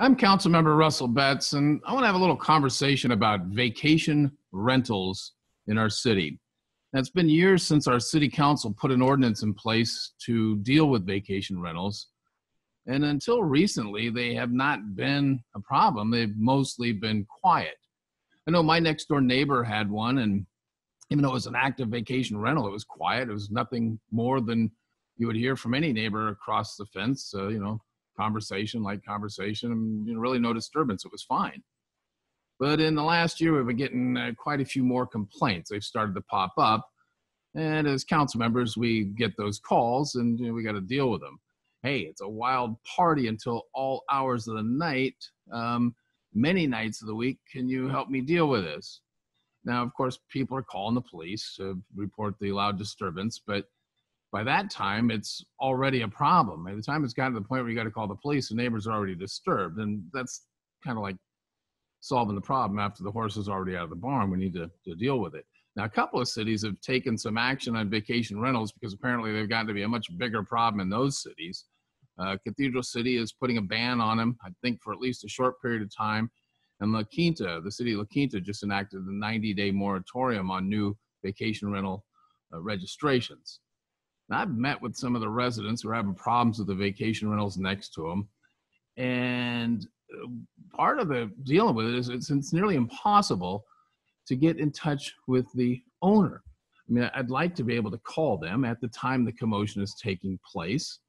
I'm Councilmember Russell Betts, and I want to have a little conversation about vacation rentals in our city. Now, it's been years since our city council put an ordinance in place to deal with vacation rentals. And until recently, they have not been a problem. They've mostly been quiet. I know my next door neighbor had one, and even though it was an active vacation rental, it was quiet. It was nothing more than you would hear from any neighbor across the fence, uh, you know, conversation like conversation, and you know, really no disturbance. It was fine. But in the last year, we've been getting uh, quite a few more complaints. They've started to pop up. And as council members, we get those calls and you know, we got to deal with them. Hey, it's a wild party until all hours of the night, um, many nights of the week. Can you help me deal with this? Now, of course, people are calling the police to report the loud disturbance, but by that time, it's already a problem. By the time it's gotten to the point where you got to call the police, the neighbors are already disturbed. And that's kind of like solving the problem after the horse is already out of the barn. We need to, to deal with it. Now, a couple of cities have taken some action on vacation rentals because apparently they've gotten to be a much bigger problem in those cities. Uh, Cathedral City is putting a ban on them, I think, for at least a short period of time. And La Quinta, the city of La Quinta, just enacted a 90 day moratorium on new vacation rental uh, registrations. I've met with some of the residents who are having problems with the vacation rentals next to them. And uh, part of the dealing with it is it's, it's nearly impossible to get in touch with the owner. I mean, I'd like to be able to call them at the time the commotion is taking place.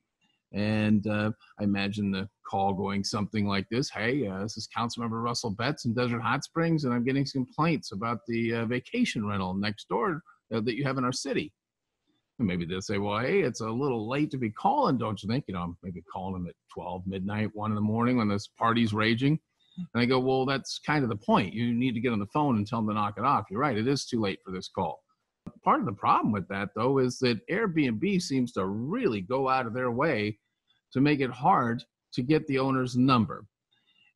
And uh, I imagine the call going something like this Hey, uh, this is Councilmember Russell Betts in Desert Hot Springs, and I'm getting some complaints about the uh, vacation rental next door uh, that you have in our city. Maybe they'll say, well, hey, it's a little late to be calling, don't you think? You know, maybe calling them at 12, midnight, 1 in the morning when this party's raging. And I go, well, that's kind of the point. You need to get on the phone and tell them to knock it off. You're right, it is too late for this call. Part of the problem with that, though, is that Airbnb seems to really go out of their way to make it hard to get the owner's number.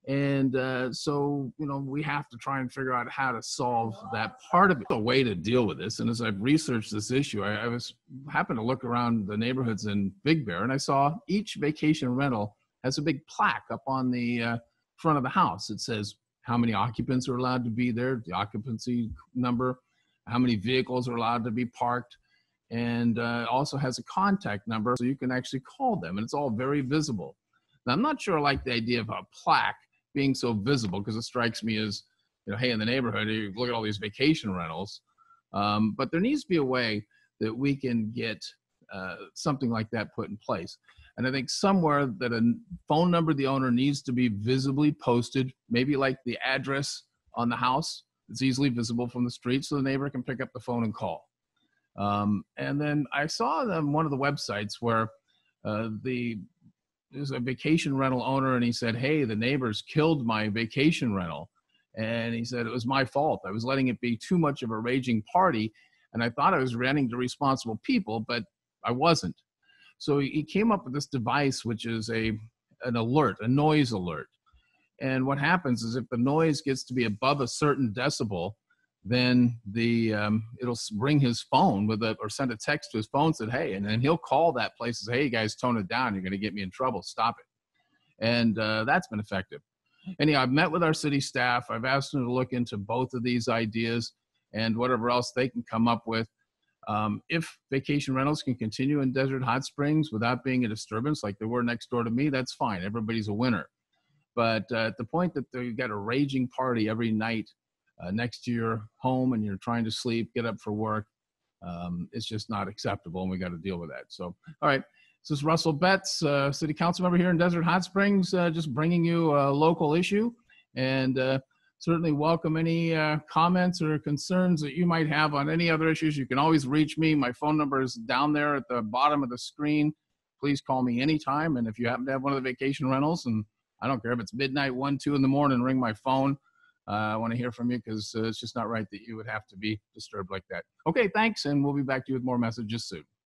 And uh, so, you know, we have to try and figure out how to solve that part of it. A way to deal with this. And as I've researched this issue, I, I was happened to look around the neighborhoods in Big Bear, and I saw each vacation rental has a big plaque up on the uh, front of the house. It says how many occupants are allowed to be there, the occupancy number, how many vehicles are allowed to be parked, and uh, also has a contact number so you can actually call them, and it's all very visible. Now, I'm not sure I like the idea of a plaque being so visible because it strikes me as, you know, hey, in the neighborhood, you look at all these vacation rentals. Um, but there needs to be a way that we can get uh, something like that put in place. And I think somewhere that a phone number of the owner needs to be visibly posted, maybe like the address on the house. It's easily visible from the street so the neighbor can pick up the phone and call. Um, and then I saw on one of the websites where uh, the there's a vacation rental owner and he said, Hey, the neighbors killed my vacation rental. And he said, It was my fault. I was letting it be too much of a raging party. And I thought I was renting to responsible people, but I wasn't. So he came up with this device, which is a an alert, a noise alert. And what happens is if the noise gets to be above a certain decibel, then the um, it'll ring his phone with a or send a text to his phone said hey and then he'll call that place and say hey guys tone it down. You're going to get me in trouble. Stop it. And uh, that's been effective. Anyhow i've met with our city staff. I've asked them to look into both of these ideas and whatever else they can come up with. Um, if vacation rentals can continue in desert hot springs without being a disturbance like they were next door to me that's fine. Everybody's a winner. But uh, at the point that they've got a raging party every night uh, next to your home and you're trying to sleep, get up for work. Um, it's just not acceptable, and we got to deal with that. So, all right. This is Russell Betts, uh, City Council member here in Desert Hot Springs, uh, just bringing you a local issue, and uh, certainly welcome any uh, comments or concerns that you might have on any other issues. You can always reach me. My phone number is down there at the bottom of the screen. Please call me anytime. And if you happen to have one of the vacation rentals, and I don't care if it's midnight, one, two in the morning, ring my phone I want to hear from you because uh, it's just not right that you would have to be disturbed like that. Okay, thanks, and we'll be back to you with more messages soon.